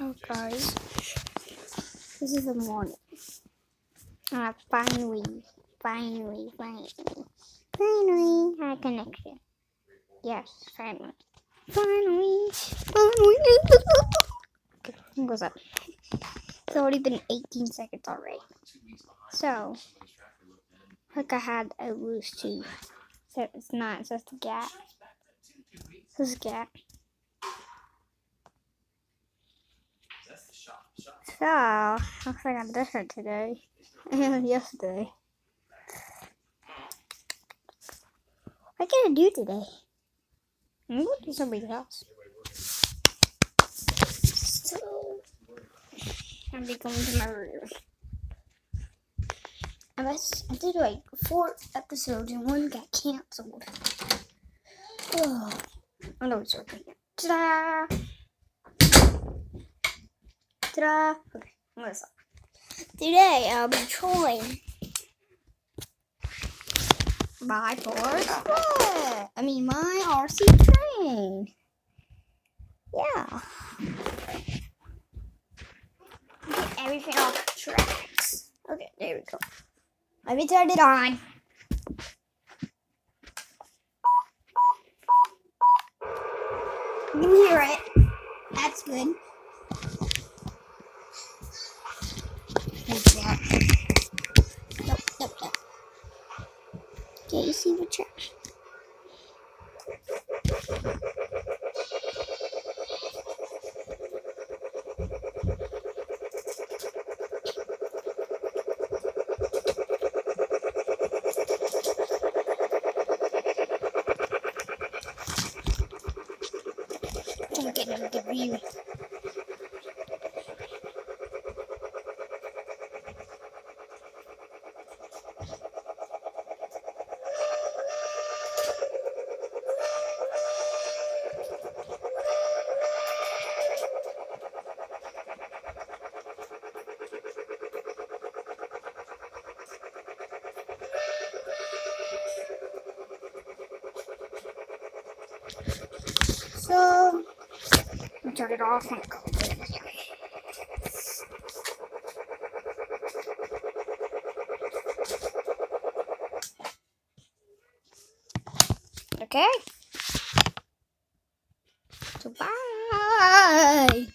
Oh, guys. This is the morning. Uh, finally, finally, finally, finally had connection. Yes, finally. Finally, finally. okay, goes up. It's already been 18 seconds already. So, like I had a loose tooth. So it's not, it's just a gap. It's just a gap. So, looks like I'm different today and yesterday. What can I do today? I'm going to something else. So, I'm be going to my room. I, was, I did like four episodes and one got canceled. Oh, oh no, it's working. Ta-da! Ta-da! Okay, I'm gonna stop. Today I'll be trolling my Porsche. I mean my RC train. Yeah. Get everything off tracks. Okay, there we go. Let me turn it on. You can hear it. That's good. Okay, you see the track. I'm getting a good view. turn it off. Okay. So bye.